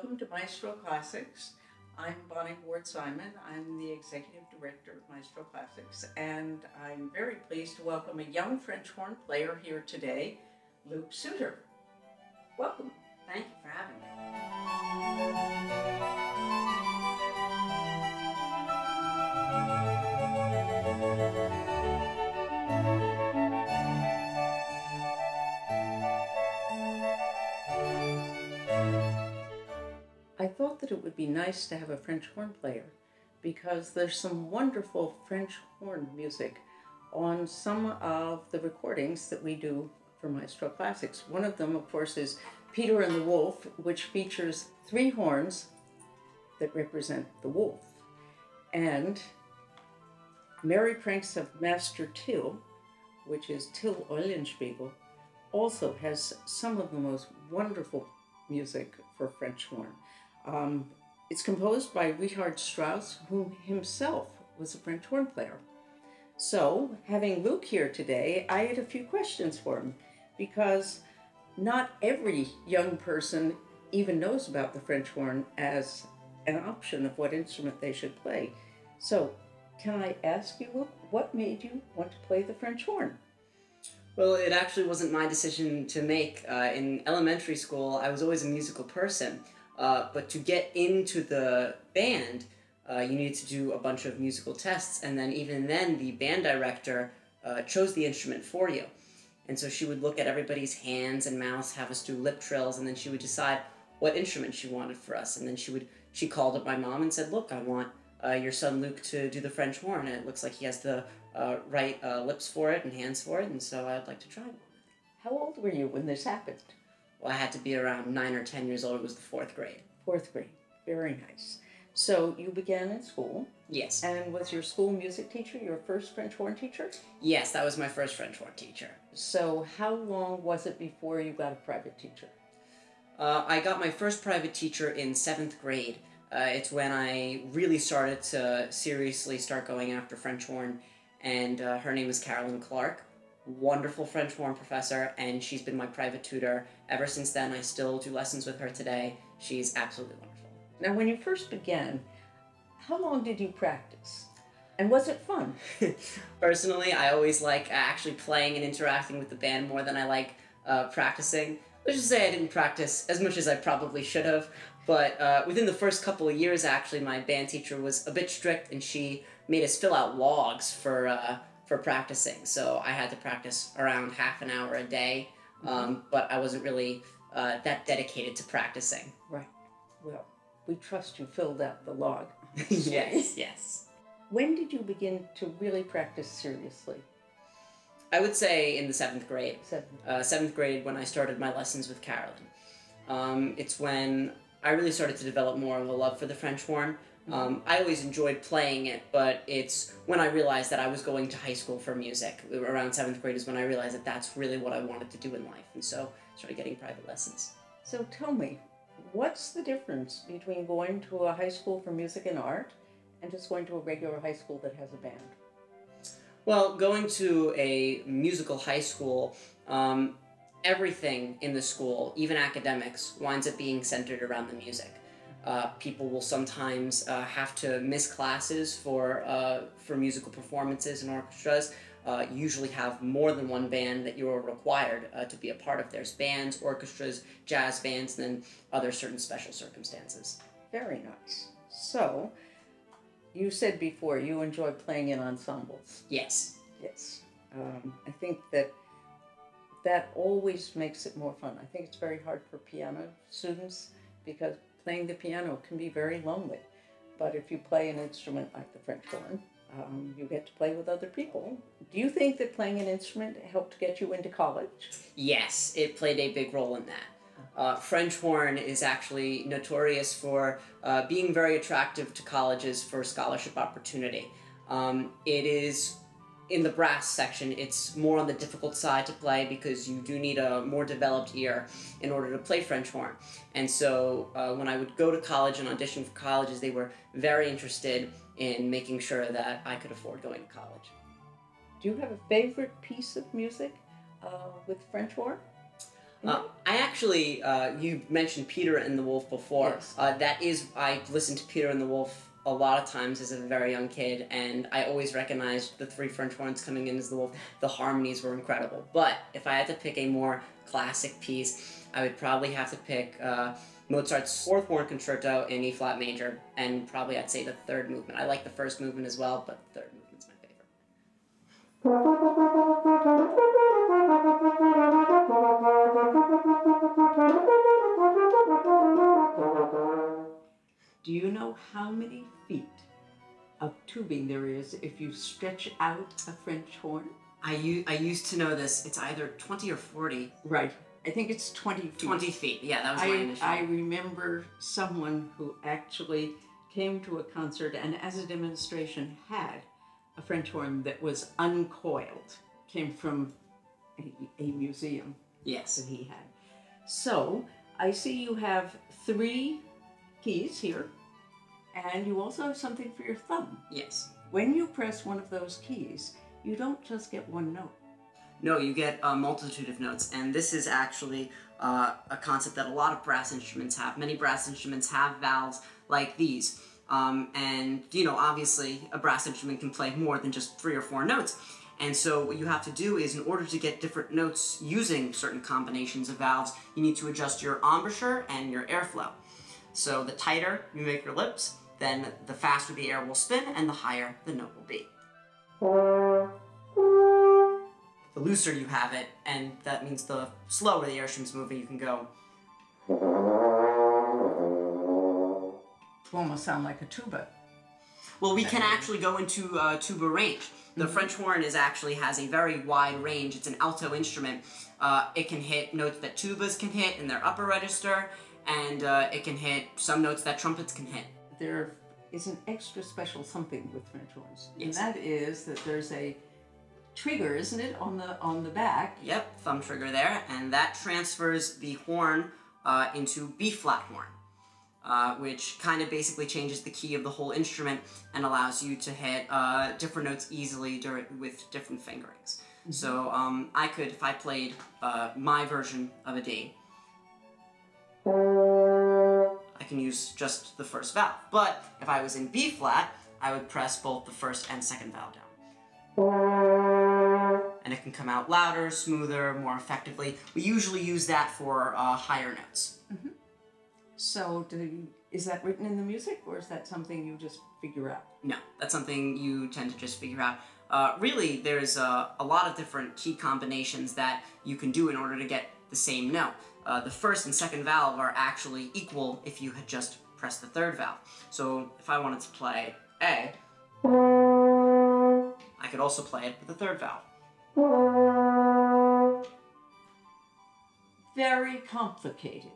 Welcome to Maestro Classics. I'm Bonnie Ward Simon. I'm the executive director of Maestro Classics, and I'm very pleased to welcome a young French horn player here today, Luke Suter. Welcome. Thank you for having me. Be nice to have a French horn player because there's some wonderful French horn music on some of the recordings that we do for Maestro Classics. One of them, of course, is Peter and the Wolf, which features three horns that represent the wolf. And Merry Pranks of Master Till, which is Till Eulenspiegel, also has some of the most wonderful music for French horn. Um, it's composed by Richard Strauss, who himself was a French horn player. So, having Luke here today, I had a few questions for him because not every young person even knows about the French horn as an option of what instrument they should play. So, can I ask you, Luke, what made you want to play the French horn? Well, it actually wasn't my decision to make. Uh, in elementary school, I was always a musical person. Uh, but to get into the band, uh, you needed to do a bunch of musical tests, and then even then, the band director uh, chose the instrument for you. And so she would look at everybody's hands and mouths, have us do lip trills, and then she would decide what instrument she wanted for us. And then she would she called up my mom and said, "Look, I want uh, your son Luke to do the French horn, and it looks like he has the uh, right lips for it and hands for it, and so I'd like to try one." How old were you when this happened? Well, I had to be around nine or ten years old. It was the fourth grade. Fourth grade. Very nice. So you began in school. Yes. And was your school music teacher your first French horn teacher? Yes, that was my first French horn teacher. So how long was it before you got a private teacher? Uh, I got my first private teacher in seventh grade. Uh, it's when I really started to seriously start going after French horn, and uh, her name is Carolyn Clark wonderful French horn professor, and she's been my private tutor ever since then. I still do lessons with her today. She's absolutely wonderful. Now, when you first began, how long did you practice? And was it fun? Personally, I always like actually playing and interacting with the band more than I like uh, practicing. Let's just say I didn't practice as much as I probably should have. But uh, within the first couple of years, actually, my band teacher was a bit strict, and she made us fill out logs for uh, for practicing. So I had to practice around half an hour a day, mm-hmm. um, but I wasn't really uh, that dedicated to practicing. Right. Well, we trust you filled out the log. yes, yes. When did you begin to really practice seriously? I would say in the seventh grade. Seventh, uh, seventh grade when I started my lessons with Carolyn. Um, it's when I really started to develop more of a love for the French horn. Um, I always enjoyed playing it, but it's when I realized that I was going to high school for music. Around seventh grade is when I realized that that's really what I wanted to do in life, and so I started getting private lessons. So tell me, what's the difference between going to a high school for music and art and just going to a regular high school that has a band? Well, going to a musical high school, um, everything in the school, even academics, winds up being centered around the music. Uh, people will sometimes uh, have to miss classes for uh, for musical performances and orchestras. Uh, usually have more than one band that you are required uh, to be a part of. There's bands, orchestras, jazz bands, and then other certain special circumstances. Very nice. So, you said before you enjoy playing in ensembles. Yes. Yes. Um, I think that that always makes it more fun. I think it's very hard for piano students because playing the piano can be very lonely. But if you play an instrument like the French horn, um, you get to play with other people. Do you think that playing an instrument helped get you into college? Yes, it played a big role in that. Uh, French horn is actually notorious for uh, being very attractive to colleges for scholarship opportunity. Um, it is in the brass section, it's more on the difficult side to play because you do need a more developed ear in order to play French horn. And so uh, when I would go to college and audition for colleges, they were very interested in making sure that I could afford going to college. Do you have a favorite piece of music uh, with French horn? Uh, I actually, uh, you mentioned Peter and the Wolf before. Yes. Uh, that is, I listened to Peter and the Wolf a lot of times as a very young kid, and I always recognized the three French horns coming in as the wolf. The harmonies were incredible. But if I had to pick a more classic piece, I would probably have to pick uh, Mozart's Fourth Horn Concerto in E flat major, and probably I'd say the third movement. I like the first movement as well, but the third movement's my favorite. Tubing there is if you stretch out a French horn? I, u- I used to know this. It's either 20 or 40. Right. I think it's 20 feet. 20 feet. Yeah, that was my I, initial. I remember someone who actually came to a concert and, as a demonstration, had a French horn that was uncoiled. Came from a, a museum yes. that he had. So I see you have three keys here, and you also have something for your thumb. Yes. When you press one of those keys, you don't just get one note. No, you get a multitude of notes, and this is actually uh, a concept that a lot of brass instruments have. Many brass instruments have valves like these. Um, and, you know, obviously, a brass instrument can play more than just three or four notes. And so, what you have to do is, in order to get different notes using certain combinations of valves, you need to adjust your embouchure and your airflow. So, the tighter you make your lips, then the faster the air will spin, and the higher the note will be. The looser you have it, and that means the slower the airstream's moving, you can go. To almost sound like a tuba. Well, we can actually go into uh, tuba range. The Mm-hmm. French horn is actually has a very wide range. It's an alto instrument. Uh, it can hit notes that tubas can hit in their upper register, and uh, it can hit some notes that trumpets can hit. There is an extra special something with French horns, Yes. and that is that there's a trigger, isn't it, on the on the back? Yep, thumb trigger there, and that transfers the horn uh, into B flat horn, uh, which kind of basically changes the key of the whole instrument and allows you to hit uh, different notes easily with different fingerings. So um, I could, if I played uh, my version of a D, I can use just the first valve. But if I was in B flat, I would press both the first and second valve down and it can come out louder, smoother, more effectively. We usually use that for uh, higher notes. So, do you, is that written in the music, or is that something you just figure out? No, that's something you tend to just figure out. Uh, really, there's uh, a lot of different key combinations that you can do in order to get the same note. Uh, the first and second valve are actually equal if you had just pressed the third valve. So if I wanted to play A, I could also play it with the third valve. Very complicated.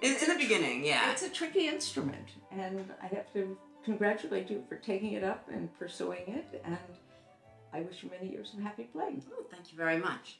In, in the beginning, yeah. It's a tricky instrument, and I have to congratulate you for taking it up and pursuing it. And I wish you many years of happy playing. Oh, thank you very much.